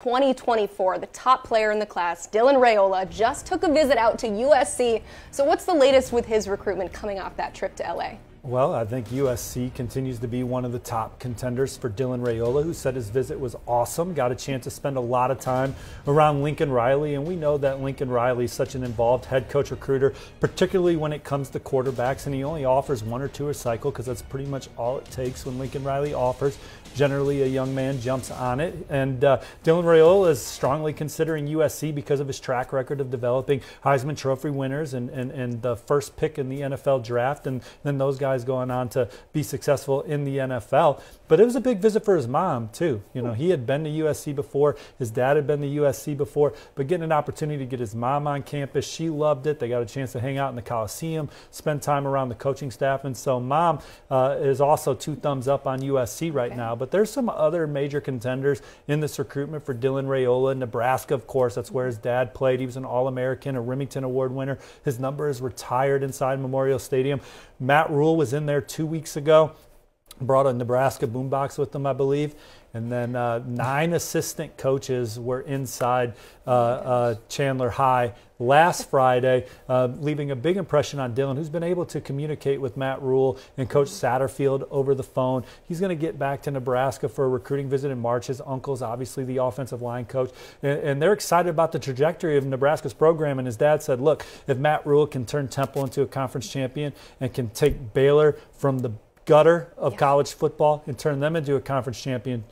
2024. The top player in the class, Dylan Raiola, just took a visit out to USC. So, what's the latest with his recruitment coming off that trip to LA? Well, I think USC continues to be one of the top contenders for Dylan Raiola, who said his visit was awesome. Got a chance to spend a lot of time around Lincoln Riley, and we know that Lincoln Riley is such an involved head coach recruiter, particularly when it comes to quarterbacks, and he only offers one or two a cycle because that's pretty much all it takes when Lincoln Riley offers. Generally, a young man jumps on it, and uh, Dylan Raiola is strongly considering USC because of his track record of developing Heisman Trophy winners and, and, and the first pick in the NFL draft, and then those guys guys going on to be successful in the NFL. But it was a big visit for his mom, too. You know, he had been to USC before, his dad had been to USC before, but getting an opportunity to get his mom on campus, she loved it. They got a chance to hang out in the Coliseum, spend time around the coaching staff. And so, mom uh, is also two thumbs up on USC right now. But there's some other major contenders in this recruitment for Dylan Raiola, Nebraska, of course, that's where his dad played. He was an All American, a Remington Award winner. His number is retired inside Memorial Stadium. Matt Rhule was in there two weeks ago brought a Nebraska boombox with them, I believe. And then uh, nine assistant coaches were inside uh, uh, Chandler High last Friday, uh, leaving a big impression on Dylan, who's been able to communicate with Matt Rhule and Coach Satterfield over the phone. He's going to get back to Nebraska for a recruiting visit in March. His uncle's obviously the offensive line coach, and, and they're excited about the trajectory of Nebraska's program. And his dad said, "Look, if Matt Rhule can turn Temple into a conference champion and can take Baylor from the gutter of yeah. college football and turn them into a conference champion.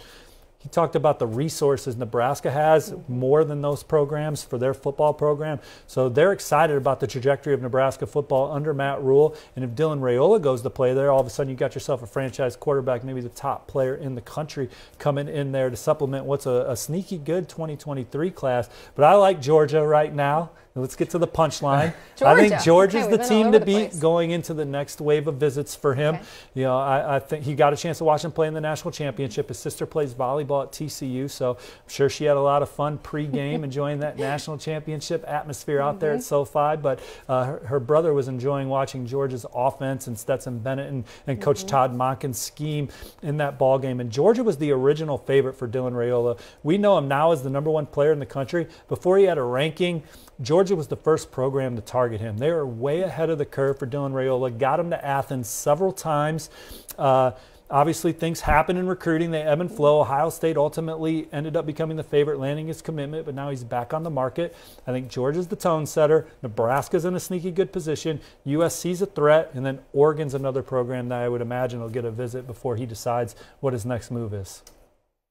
He talked about the resources Nebraska has mm-hmm. more than those programs for their football program. So they're excited about the trajectory of Nebraska football under Matt Rhule. And if Dylan Raiola goes to play there, all of a sudden you got yourself a franchise quarterback, maybe the top player in the country coming in there to supplement what's a, a sneaky good 2023 class. But I like Georgia right now. Let's get to the punchline. I think Georgia's okay, the team to beat place. going into the next wave of visits for him. Okay. You know, I, I, think he got a chance to watch him play in the national championship. His sister plays volleyball at TCU, so I'm sure she had a lot of fun pre-game enjoying that national championship atmosphere out mm-hmm. there at mm-hmm. SoFi. But uh, her, her, brother was enjoying watching Georgia's offense and Stetson Bennett and, and Coach mm-hmm. Todd Monken's scheme in that ball game. And Georgia was the original favorite for Dylan Raiola. We know him now as the number one player in the country. Before he had a ranking, Georgia was the first program to target him. They were way ahead of the curve for Dylan Raiola. got him to Athens several times. Uh, obviously, things happen in recruiting. They ebb and flow. Ohio State ultimately ended up becoming the favorite, landing his commitment, but now he's back on the market. I think Georgia's the tone setter. Nebraska's in a sneaky good position. USC's a threat, and then Oregon's another program that I would imagine will get a visit before he decides what his next move is.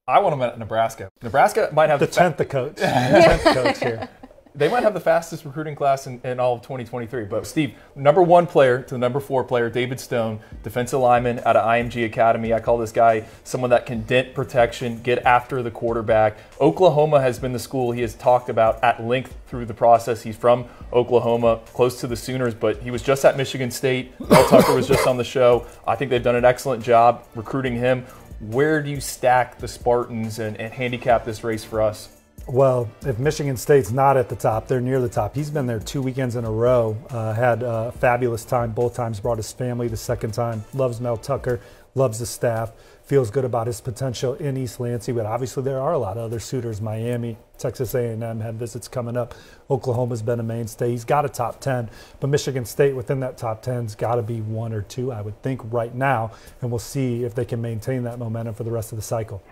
I want him at Nebraska. Nebraska might have the tenth coach. the tenth coach here they might have the fastest recruiting class in, in, all of 2023. But Steve, number one player to the number four player, David Stone, defensive lineman out of IMG Academy. I call this guy someone that can dent protection, get after the quarterback. Oklahoma has been the school he has talked about at length through the process. He's from Oklahoma, close to the Sooners, but he was just at Michigan State. Mel Tucker was just on the show. I think they've done an excellent job recruiting him. Where do you stack the Spartans and, and handicap this race for us? Well, if Michigan State's not at the top, they're near the top. He's been there two weekends in a row. Uh, had a fabulous time both times. Brought his family the second time. Loves Mel Tucker. Loves the staff. Feels good about his potential in East Lansing. But obviously, there are a lot of other suitors. Miami, Texas A&M had visits coming up. Oklahoma's been a mainstay. He's got a top 10, but Michigan State within that top 10's got to be one or two, I would think, right now. And we'll see if they can maintain that momentum for the rest of the cycle.